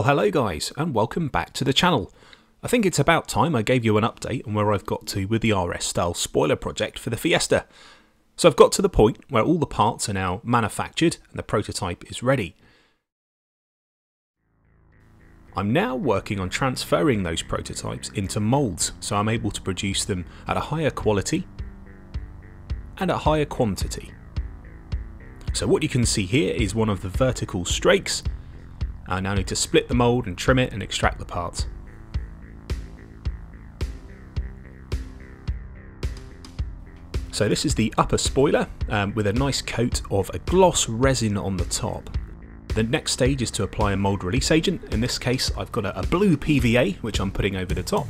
Well hello guys and welcome back to the channel. I think it's about time I gave you an update on where I've got to with the RS style spoiler project for the Fiesta. So I've got to the point where all the parts are now manufactured and the prototype is ready. I'm now working on transferring those prototypes into moulds so I'm able to produce them at a higher quality and at higher quantity. So what you can see here is one of the vertical strakes I now need to split the mould and trim it and extract the parts. So this is the upper spoiler um, with a nice coat of a gloss resin on the top. The next stage is to apply a mould release agent. In this case I've got a, a blue PVA which I'm putting over the top.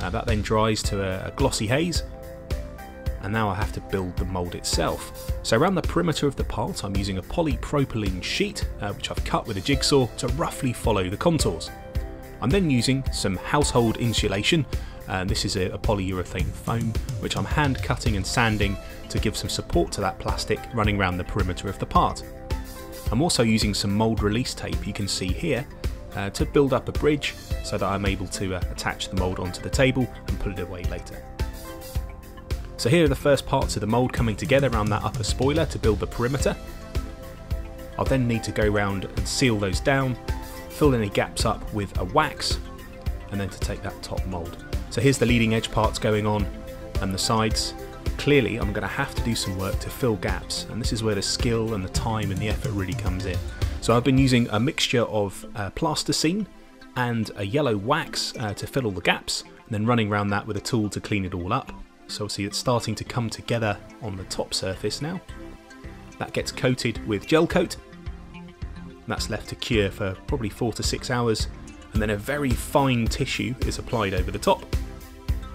Uh, that then dries to a, a glossy haze and now I have to build the mould itself. So around the perimeter of the part I'm using a polypropylene sheet uh, which I've cut with a jigsaw to roughly follow the contours. I'm then using some household insulation and this is a, a polyurethane foam which I'm hand cutting and sanding to give some support to that plastic running around the perimeter of the part. I'm also using some mould release tape you can see here uh, to build up a bridge so that I'm able to uh, attach the mould onto the table and put it away later. So here are the first parts of the mould coming together around that upper spoiler to build the perimeter. I'll then need to go around and seal those down, fill any gaps up with a wax, and then to take that top mould. So here's the leading edge parts going on and the sides. Clearly I'm going to have to do some work to fill gaps and this is where the skill and the time and the effort really comes in. So I've been using a mixture of uh, plasticine and a yellow wax uh, to fill all the gaps and then running around that with a tool to clean it all up. So see it's starting to come together on the top surface now. That gets coated with gel coat. That's left to cure for probably four to six hours and then a very fine tissue is applied over the top.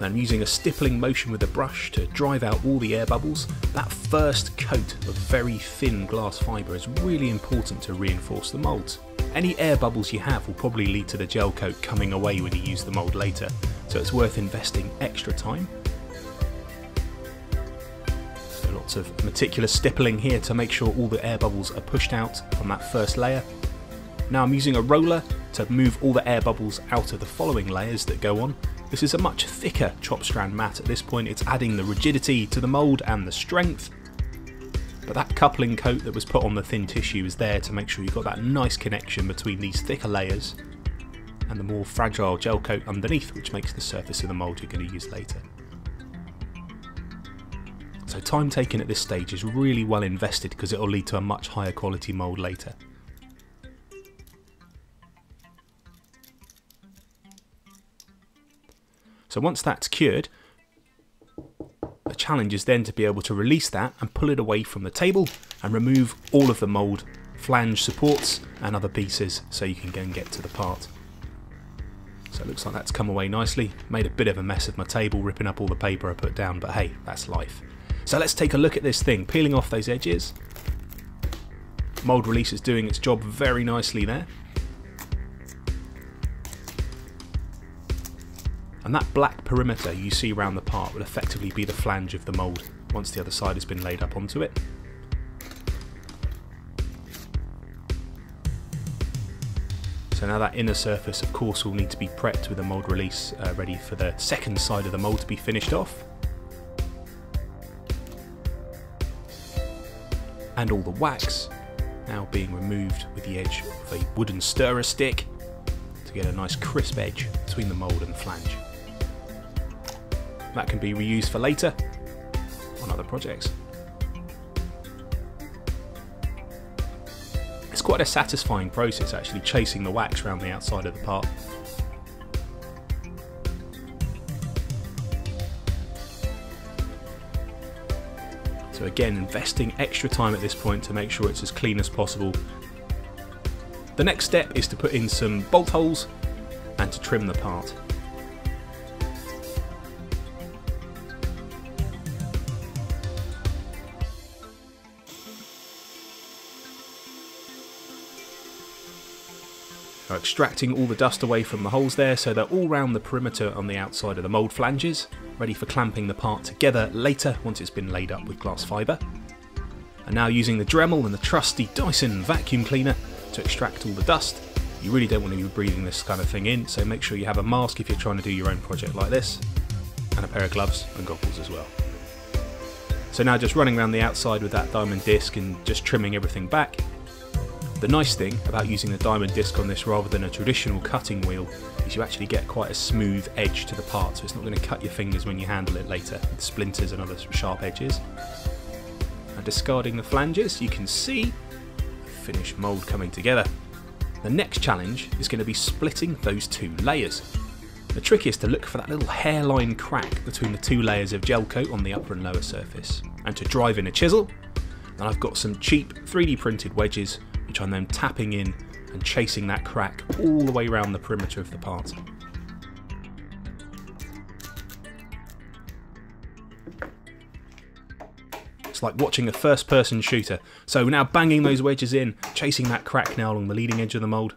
I'm using a stippling motion with a brush to drive out all the air bubbles. That first coat of very thin glass fibre is really important to reinforce the moulds. Any air bubbles you have will probably lead to the gel coat coming away when you use the mould later, so it's worth investing extra time lots of meticulous stippling here to make sure all the air bubbles are pushed out on that first layer. Now I'm using a roller to move all the air bubbles out of the following layers that go on. This is a much thicker chop strand mat at this point, it's adding the rigidity to the mould and the strength. But that coupling coat that was put on the thin tissue is there to make sure you've got that nice connection between these thicker layers and the more fragile gel coat underneath which makes the surface of the mould you're going to use later. So time taken at this stage is really well invested because it will lead to a much higher quality mould later. So once that's cured, the challenge is then to be able to release that and pull it away from the table and remove all of the mould, flange supports and other pieces so you can go and get to the part. So it looks like that's come away nicely. Made a bit of a mess of my table, ripping up all the paper I put down, but hey, that's life. So let's take a look at this thing, peeling off those edges. Mould release is doing its job very nicely there. And that black perimeter you see around the part will effectively be the flange of the mould once the other side has been laid up onto it. So now that inner surface of course will need to be prepped with a mould release uh, ready for the second side of the mould to be finished off. And all the wax now being removed with the edge of a wooden stirrer stick to get a nice crisp edge between the mould and the flange. That can be reused for later on other projects. It's quite a satisfying process actually chasing the wax around the outside of the part. So again, investing extra time at this point to make sure it's as clean as possible. The next step is to put in some bolt holes and to trim the part. Extracting all the dust away from the holes there so they're all round the perimeter on the outside of the mould flanges, ready for clamping the part together later once it's been laid up with glass fibre. And now using the Dremel and the trusty Dyson vacuum cleaner to extract all the dust You really don't want to be breathing this kind of thing in, so make sure you have a mask if you're trying to do your own project like this, and a pair of gloves and goggles as well. So now just running around the outside with that diamond disc and just trimming everything back. The nice thing about using the diamond disc on this rather than a traditional cutting wheel is you actually get quite a smooth edge to the part so it's not going to cut your fingers when you handle it later with splinters and other sharp edges. And discarding the flanges you can see the finished mould coming together. The next challenge is going to be splitting those two layers. The trick is to look for that little hairline crack between the two layers of gel coat on the upper and lower surface, and to drive in a chisel. And I've got some cheap 3D printed wedges which I'm then tapping in and chasing that crack all the way around the perimeter of the part. It's like watching a first person shooter. So we're now banging those wedges in, chasing that crack now along the leading edge of the mould.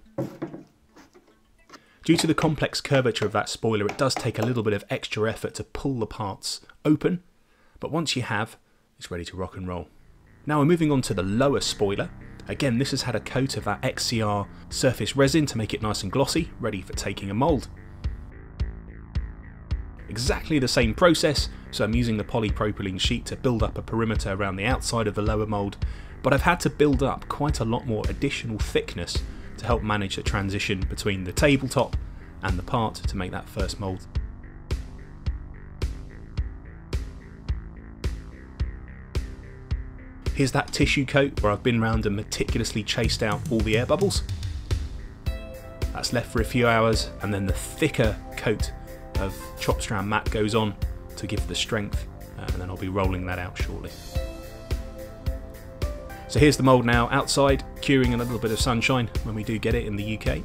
Due to the complex curvature of that spoiler, it does take a little bit of extra effort to pull the parts open, but once you have, it's ready to rock and roll. Now we're moving on to the lower spoiler. Again, this has had a coat of that XCR surface resin to make it nice and glossy, ready for taking a mould. Exactly the same process, so I'm using the polypropylene sheet to build up a perimeter around the outside of the lower mould, but I've had to build up quite a lot more additional thickness to help manage the transition between the tabletop and the part to make that first mould. Here's that tissue coat where I've been round and meticulously chased out all the air bubbles. That's left for a few hours and then the thicker coat of chop strand mat goes on to give the strength uh, and then I'll be rolling that out shortly. So here's the mould now outside, curing in a little bit of sunshine when we do get it in the UK.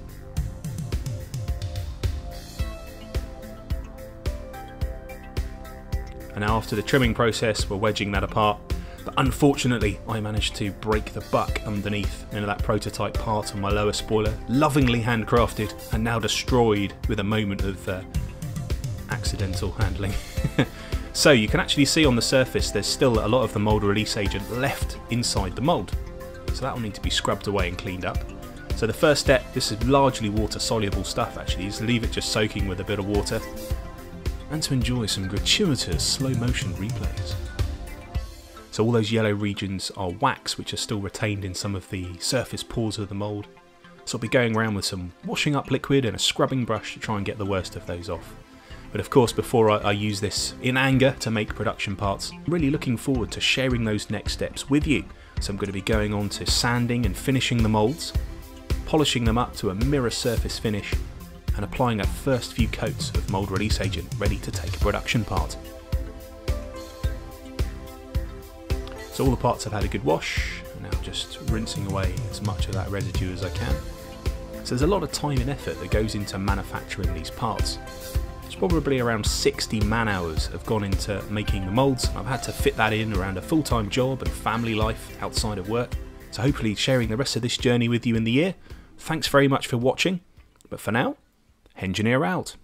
And now after the trimming process, we're wedging that apart. But unfortunately, I managed to break the buck underneath into that prototype part on my lower spoiler, lovingly handcrafted and now destroyed with a moment of uh, accidental handling. so you can actually see on the surface there's still a lot of the mould release agent left inside the mould. So that will need to be scrubbed away and cleaned up. So the first step, this is largely water soluble stuff actually, is leave it just soaking with a bit of water and to enjoy some gratuitous slow motion replays. So all those yellow regions are wax which are still retained in some of the surface pores of the mould. So I'll be going around with some washing up liquid and a scrubbing brush to try and get the worst of those off. But of course, before I, I, use this in anger to make production parts, I'm really looking forward to sharing those next steps with you. So I'm going to be going on to sanding and finishing the moulds, polishing them up to a mirror surface finish, and applying a first few coats of mould release agent ready to take a production part. So all the parts have had a good wash, and now just rinsing away as much of that residue as I can. So there's a lot of time and effort that goes into manufacturing these parts. It's probably around 60 man hours have gone into making the moulds. I've had to fit that in around a full-time job and family life outside of work. So hopefully sharing the rest of this journey with you in the year. Thanks very much for watching. But for now, Hengineer out.